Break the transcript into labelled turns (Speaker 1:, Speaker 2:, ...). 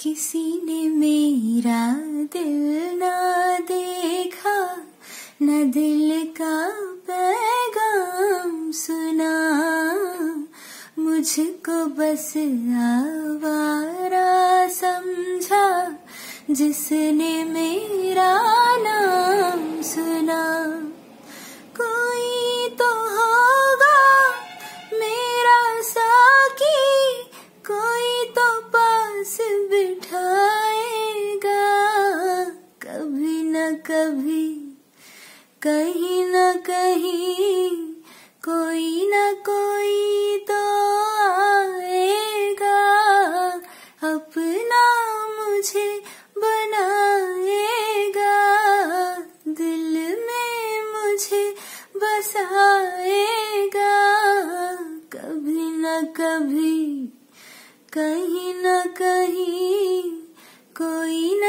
Speaker 1: किसी ने मेरा दिल ना देखा, न दिल का पैगाम सुना। मुझको बस आवारा समझा, जिसने मेरा नाम सुना। न कभी, कहीं न कहीं, कोई न कोई तो आएगा। अपना मुझे बनाएगा, दिल में मुझे बसाएगा। कभी न कभी, कहीं न कहीं, कोई